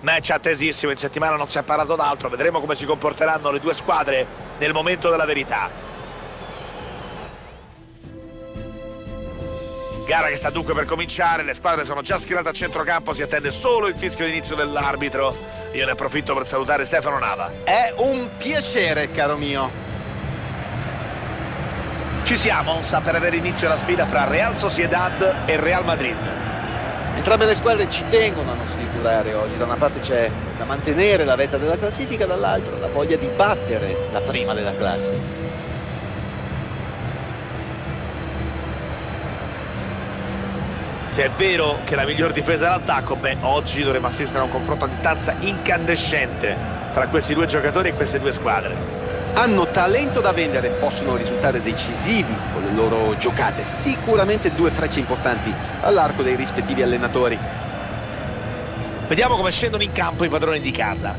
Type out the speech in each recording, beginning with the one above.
Match attesissimo, in settimana non si è parlato d'altro, vedremo come si comporteranno le due squadre nel momento della verità. Gara che sta dunque per cominciare, le squadre sono già schierate a centrocampo, si attende solo il fischio d'inizio dell'arbitro. Io ne approfitto per salutare Stefano Nava. È un piacere, caro mio. Ci siamo, sta per avere inizio la sfida fra Real Sociedad e Real Madrid. Entrambe le squadre ci tengono a non sfigurare oggi. Da una parte c'è da mantenere la vetta della classifica, dall'altra la voglia di battere la prima della classe. Se è vero che la miglior difesa è l'attacco, beh, oggi dovremo assistere a un confronto a distanza incandescente tra questi due giocatori e queste due squadre. Hanno talento da vendere, possono risultare decisivi con le loro giocate. Sicuramente due frecce importanti all'arco dei rispettivi allenatori. Vediamo come scendono in campo i padroni di casa.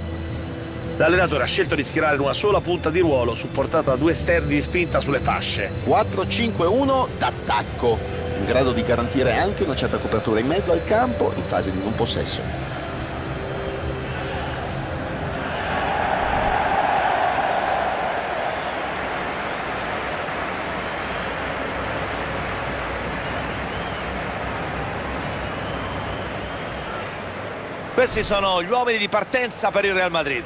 L'allenatore ha scelto di schierare una sola punta di ruolo supportata da due esterni di spinta sulle fasce. 4-5-1 d'attacco, in grado di garantire anche una certa copertura in mezzo al campo in fase di non possesso. Questi sono gli uomini di partenza per il Real Madrid.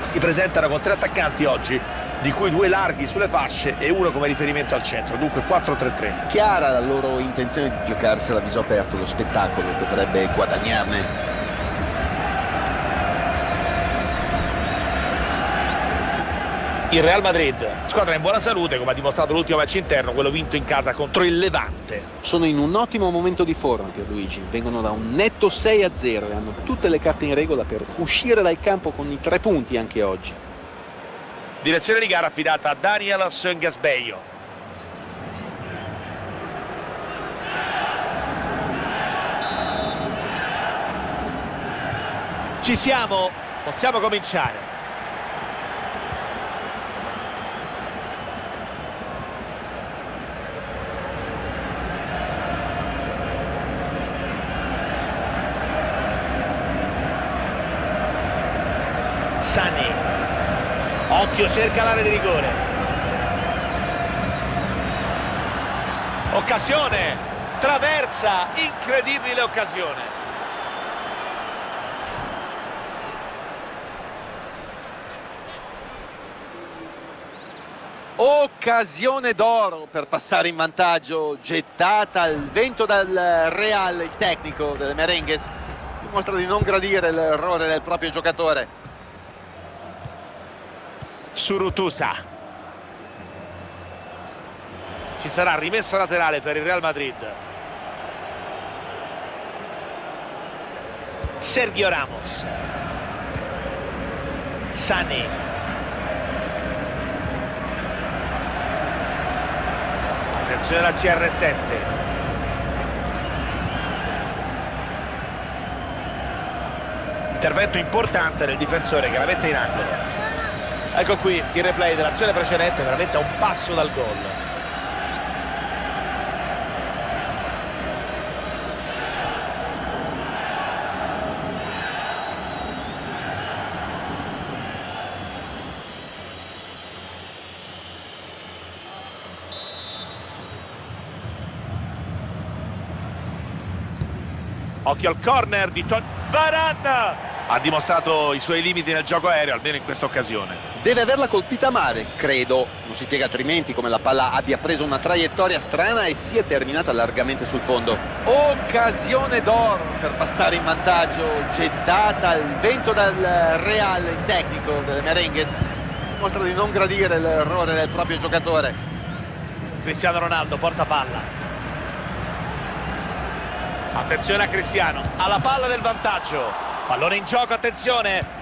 Si presentano con tre attaccanti oggi, di cui due larghi sulle fasce e uno come riferimento al centro, dunque 4-3-3. Chiara la loro intenzione di giocarsela a viso aperto, lo spettacolo dovrebbe guadagnarne. Il Real Madrid, squadra in buona salute, come ha dimostrato l'ultimo match interno, quello vinto in casa contro il Levante. Sono in un ottimo momento di forma Pierluigi, vengono da un netto 6-0 e hanno tutte le carte in regola per uscire dal campo con i tre punti anche oggi. Direzione di gara affidata a Daniel Söngesbeio. Ci siamo, possiamo cominciare. Sani. Occhio, cerca l'area di rigore. Occasione, traversa, incredibile occasione. Occasione d'oro per passare in vantaggio, gettata al vento dal Real, il tecnico delle Merengues. Dimostra di non gradire l'errore del proprio giocatore. Surutusa. Ci sarà rimessa laterale per il Real Madrid. Sergio Ramos. Sani. Attenzione al CR7. Intervento importante del difensore che la mette in angolo. Ecco qui il replay dell'azione precedente, veramente a un passo dal gol. Occhio al corner di Ton... Varan! Ha dimostrato i suoi limiti nel gioco aereo, almeno in questa occasione. Deve averla colpita male, credo. Non si spiega altrimenti come la palla abbia preso una traiettoria strana e sia terminata largamente sul fondo. Occasione d'oro per passare in vantaggio, gettata al vento dal Real, il tecnico delle Merengues. Dimostra di non gradire l'errore del proprio giocatore. Cristiano Ronaldo porta palla. Attenzione a Cristiano, alla palla del vantaggio. Pallone in gioco, attenzione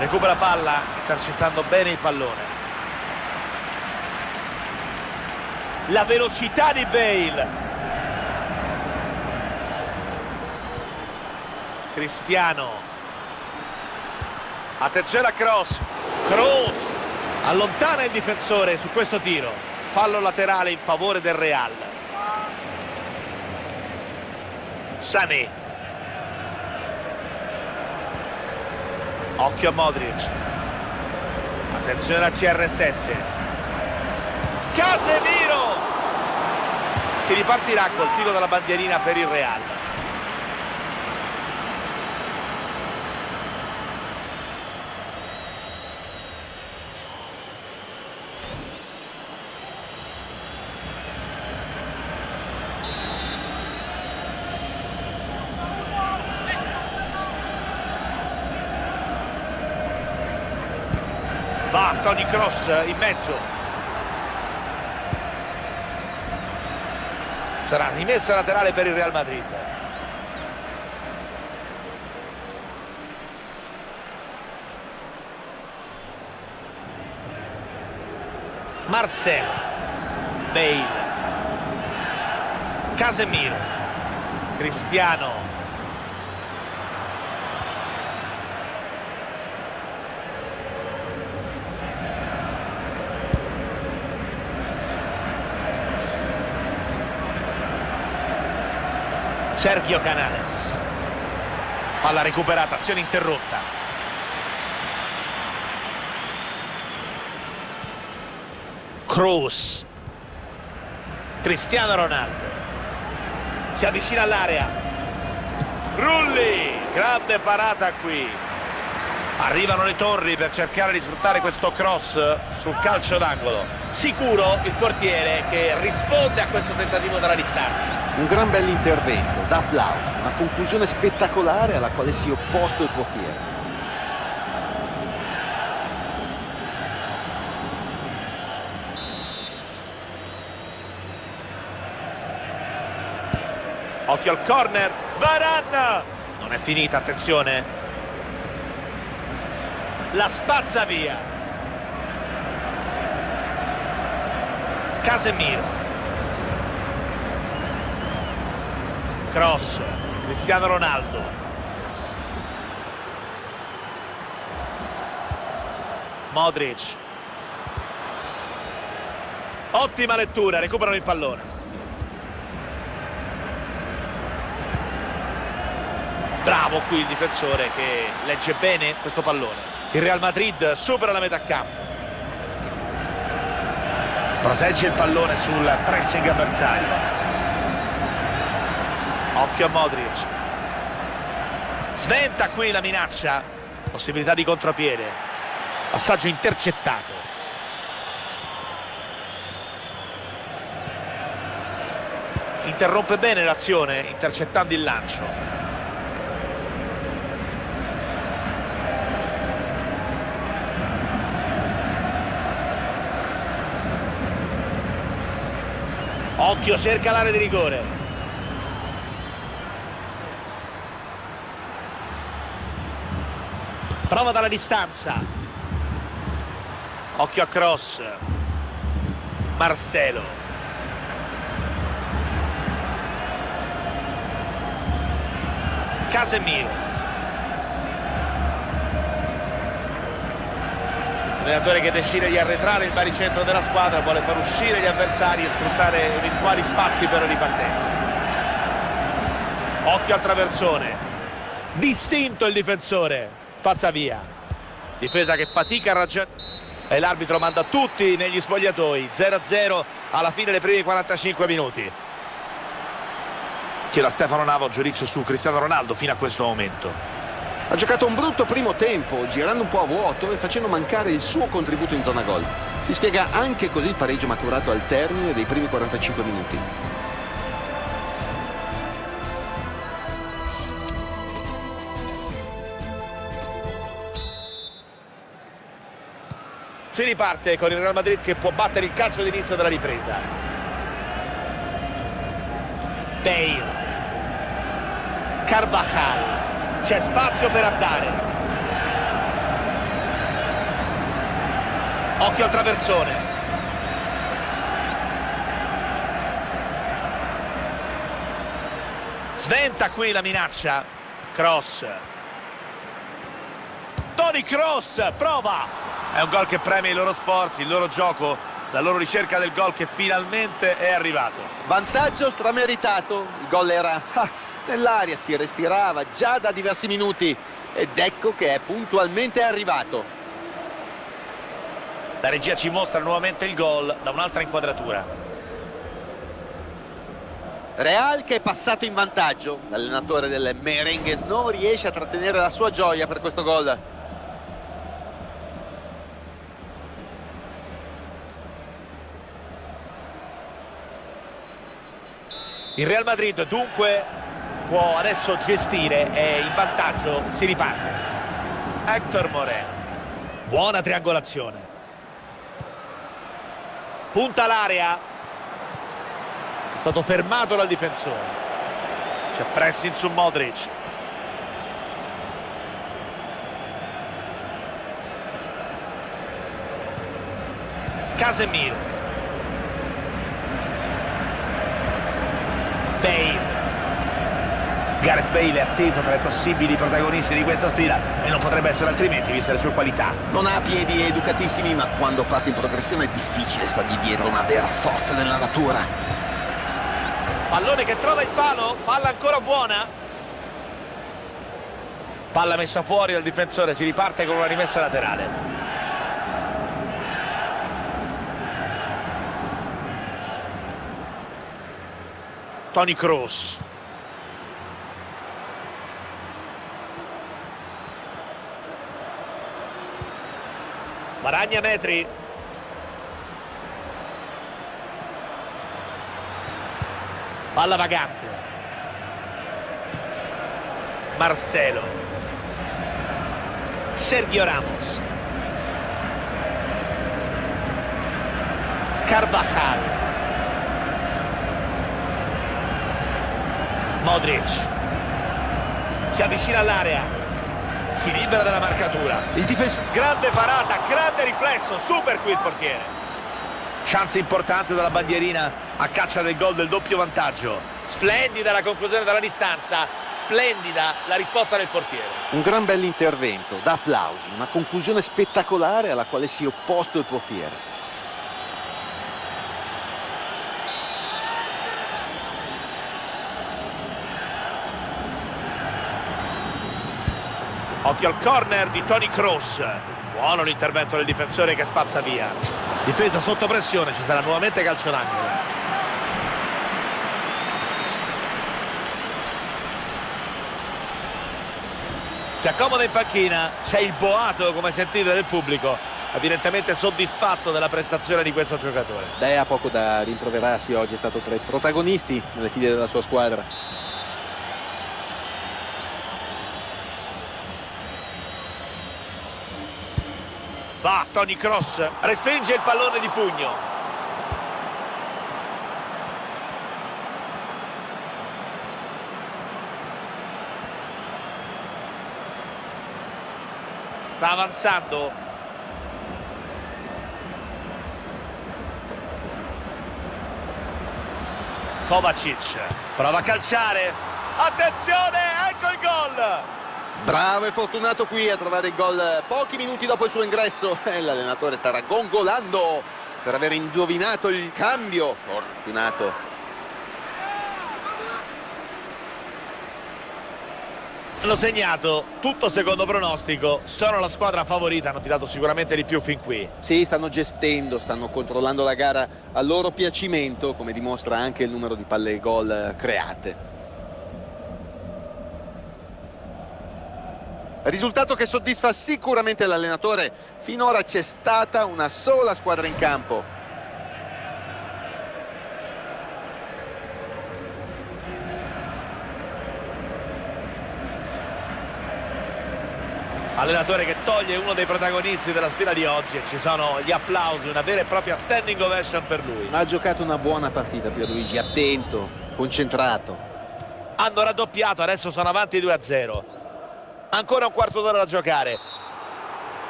recupera palla intercettando bene il pallone. La velocità di Bale. Cristiano. Attenzione a cross. Cross. Allontana il difensore su questo tiro. Fallo laterale in favore del Real. Sané. Occhio a Modric. Attenzione a CR7. Casemiro! Si ripartirà col tiro della bandierina per il Real. Va Tony Cross in mezzo. Sarà rimessa laterale per il Real Madrid. Marcel. Bale. Casemiro. Cristiano. Sergio Canales. Palla recuperata, azione interrotta. Cruz. Cristiano Ronaldo. Si avvicina all'area. Rulli, grande parata qui. Arrivano le torri per cercare di sfruttare questo cross sul calcio d'angolo. Sicuro il portiere che risponde a questo tentativo dalla distanza. Un gran bell'intervento, da applauso, una conclusione spettacolare alla quale si è opposto il portiere. Occhio al corner, Varan! Non è finita, attenzione. La spazza via. Casemiro. Cross, Cristiano Ronaldo. Modric. Ottima lettura, recuperano il pallone. Bravo qui il difensore che legge bene questo pallone. Il Real Madrid supera la metà campo. Protegge il pallone sul pressing avversario. Occhio a Modric. Sventa qui la minaccia. Possibilità di contropiede. Passaggio intercettato. Interrompe bene l'azione intercettando il lancio. Occhio, cerca l'area di rigore. Prova dalla distanza. Occhio a cross. Marcelo. Casemiro. Allenatore che decide di arretrare il baricentro della squadra vuole far uscire gli avversari e sfruttare eventuali spazi per la ripartenza. Occhio al traversone. Distinto il difensore. Spazza via. Difesa che fatica a ragionare e l'arbitro manda tutti negli spogliatoi. 0-0 alla fine dei primi 45 minuti. Chiedo a Stefano Navo giudizio su Cristiano Ronaldo fino a questo momento ha giocato un brutto primo tempo, girando un po' a vuoto e facendo mancare il suo contributo in zona gol. Si spiega anche così il pareggio maturato al termine dei primi 45 minuti. Si riparte con il Real Madrid che può battere il calcio d'inizio della ripresa. Bale. Carvajal c'è spazio per andare. Occhio al traversone. Sventa qui la minaccia. Cross. Tony Cross prova. È un gol che premia i loro sforzi il loro gioco la loro ricerca del gol che finalmente è arrivato. Vantaggio strameritato il gol era ah, Nell'aria si respirava già da diversi minuti ed ecco che è puntualmente arrivato. La regia ci mostra nuovamente il gol da un'altra inquadratura. Real che è passato in vantaggio. L'allenatore del Merengues non riesce a trattenere la sua gioia per questo gol. Il Real Madrid dunque può adesso gestire e in vantaggio si riparte. Hector Moreno. Buona triangolazione. Punta l'area. È stato fermato dal difensore. C'è pressing su Modric. Casemiro. Bale. Gareth Bale è atteso tra i possibili protagonisti di questa sfida e non potrebbe essere altrimenti viste le sue qualità. Non ha piedi educatissimi, ma quando parte in progressione è difficile stargli dietro una vera forza della natura. Pallone che trova il palo, palla ancora buona. Palla messa fuori dal difensore, si riparte con una rimessa laterale. Tony Kroos. Varagna metri. Palla vagante. Marcelo. Sergio Ramos. Carvajal. Modric. Si avvicina all'area. Si libera dalla marcatura. Il difensore. Grande parata, grande riflesso. Super qui il portiere. Chance importante dalla bandierina a caccia del gol del doppio vantaggio. Splendida la conclusione dalla distanza, splendida la risposta del portiere. Un gran bell'intervento, da applausi, una conclusione spettacolare alla quale si è opposto il portiere. Occhio al corner di Tony Kroos. Buono l'intervento del difensore che spazza via. Difesa sotto pressione, ci sarà nuovamente calcio d'angolo. Si accomoda in panchina, c'è il boato, come sentite, del pubblico. Evidentemente soddisfatto della prestazione di questo giocatore. Beh, ha poco da rimproverarsi oggi, è stato tra i protagonisti nelle file della sua squadra. Tony Cross, respinge il pallone di pugno. Sta avanzando. Kovacic prova a calciare. Attenzione, ecco il gol! Bravo e fortunato qui a trovare il gol pochi minuti dopo il suo ingresso. E l'allenatore sta raggongolando per aver indovinato il cambio. Fortunato. Hanno segnato, tutto secondo pronostico, sono la squadra favorita, hanno tirato sicuramente di più fin qui. Sì, stanno gestendo, stanno controllando la gara a loro piacimento, come dimostra anche il numero di palle gol create. Risultato che soddisfa sicuramente l'allenatore. Finora c'è stata una sola squadra in campo. Allenatore che toglie uno dei protagonisti della sfida di oggi e ci sono gli applausi, una vera e propria standing ovation per lui. Ha giocato una buona partita Pierluigi, attento, concentrato. Hanno raddoppiato, adesso sono avanti 2-0. Ancora un quarto d'ora da giocare.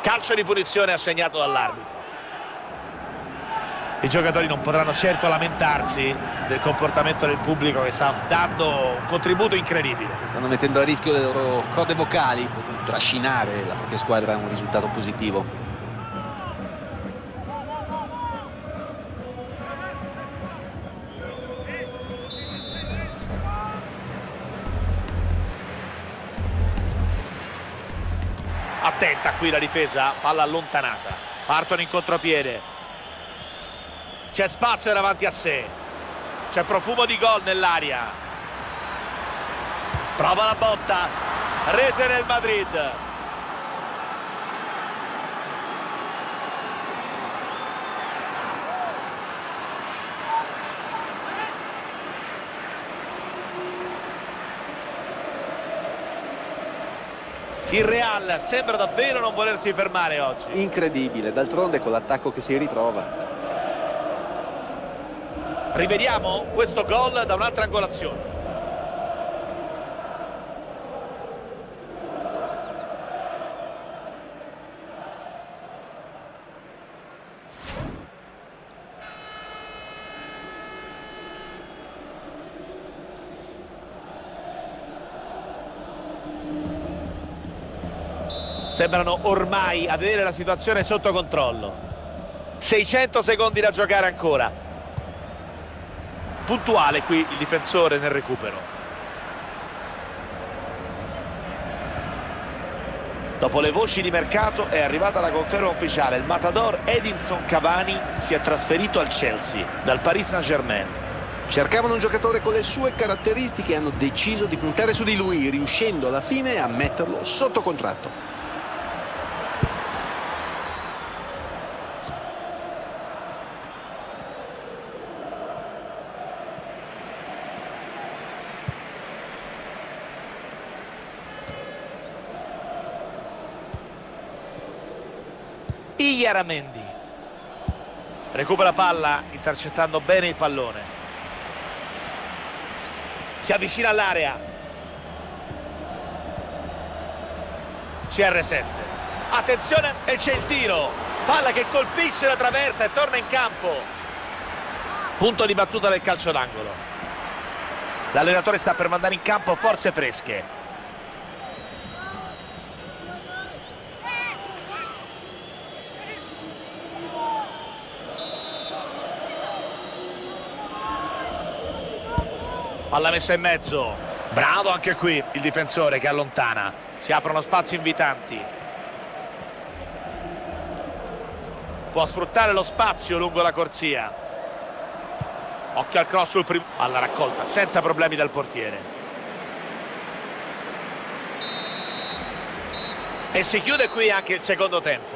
Calcio di punizione assegnato dall'arbitro. I giocatori non potranno certo lamentarsi del comportamento del pubblico che sta dando un contributo incredibile. Stanno mettendo a rischio le loro corde vocali trascinare la propria squadra a un risultato positivo. Qui la difesa palla allontanata. Partono in contropiede. C'è spazio davanti a sé. C'è profumo di gol nell'aria. Prova la botta. Rete nel Madrid Il Real sembra davvero non volersi fermare oggi. Incredibile, d'altronde con l'attacco che si ritrova. Rivediamo questo gol da un'altra angolazione. Sembrano ormai avere la situazione sotto controllo. 600 secondi da giocare ancora. Puntuale qui il difensore nel recupero. Dopo le voci di mercato è arrivata la conferma ufficiale. Il matador Edinson Cavani si è trasferito al Chelsea dal Paris Saint-Germain. Cercavano un giocatore con le sue caratteristiche e hanno deciso di puntare su di lui, riuscendo alla fine a metterlo sotto contratto. Iaramendi recupera palla intercettando bene il pallone. Si avvicina all'area. CR7 attenzione e c'è il tiro. Palla che colpisce la traversa e torna in campo. Punto di battuta del calcio d'angolo. L'allenatore sta per mandare in campo forze fresche palla messa in mezzo. Bravo anche qui il difensore che allontana. Si aprono spazi invitanti. Può sfruttare lo spazio lungo la corsia. Occhio al cross sul primo alla raccolta senza problemi dal portiere. E si chiude qui anche il secondo tempo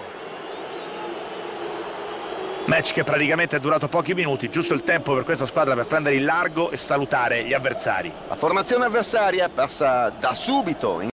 Match che praticamente è durato pochi minuti, giusto il tempo per questa squadra per prendere il largo e salutare gli avversari. La formazione avversaria passa da subito